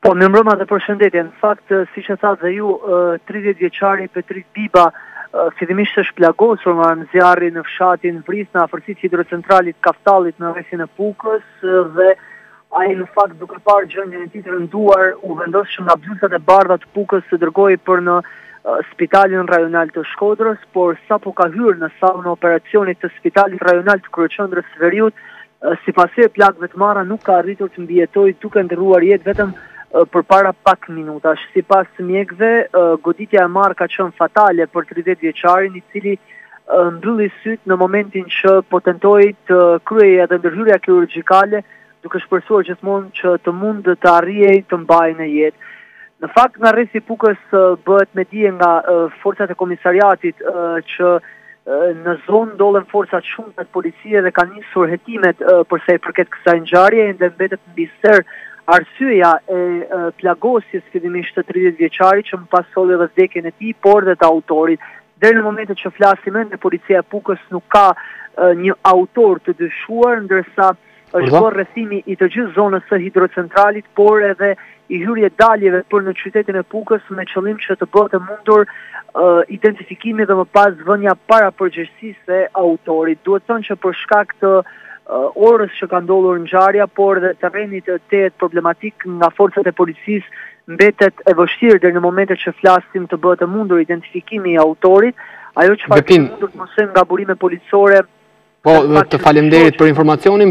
Po, mirëmbrëma dhe përshëndetje. Në fakt, siç e thatë dhe ju, 30 vjeçari Petrit Biba, fillimisht është plagosur me armë zjarri në fshatin Vrith në afërsi të hidrocentralit të Kaftallit në rrethin e Pukës dhe ai në fakt duke parë gjendjen e tij të rënduar u vendos që nga bluzat e bardha të Pukës të dërgohej për në spitalin rajonal të Shkodrës, por sapo ka hyrë në sallën e operacionit të spitalit rajonal të kryeqendrës së Veriut, Si pasojë e plagëve të marra nuk ka arritur të mbijetojë duke ndërruar jetë vetëm përpara pak minutash. Sipas mjekëve, goditja e marrë ka qenë fatale për 30 vjeçarin, i cili mbylli sytë në momentin që po tentohej të kryhej edhe ndërhyrja kirurgikale, duke shpresuar gjithmonë që të mund të arrihej të mbahej në jetë. Në fakt, nga rrethi i Pukës bëhet me dije nga forcat e komisariatit që në zonë ndodhen forca të shumta policie dhe kanë nisur hetimet për sa i përket kësaj ngjarjeje dhe mbetet mister arsyeja e plagosjes fillimisht të 30 vjeçarit që më pas solli edhe vdekjen e tij, por dhe të autorit. Deri në momentin që flasim ende policia e Pukës nuk ka një autor të dyshuar, ndërsa është bërë rrethimi i të gjithë zonës së hidrocentralit, por edhe i hyrje daljeve për në qytetin e Pukës me qëllim që të bëhet e mundur identifikimi dhe më pas vënia para përgjegjësisë e autorit. Duhet thënë që për shkak të orës që ka ndodhur ngjarja, por edhe terrenit tejet problematik nga forcat e policisë Mbetet e vështirë deri në momentet që flasim të bëhet e mundur identifikimi i autorit. Ajo çfarë kemi mundur të mësojmë nga burime policore Po, të faleminderit për informacionin.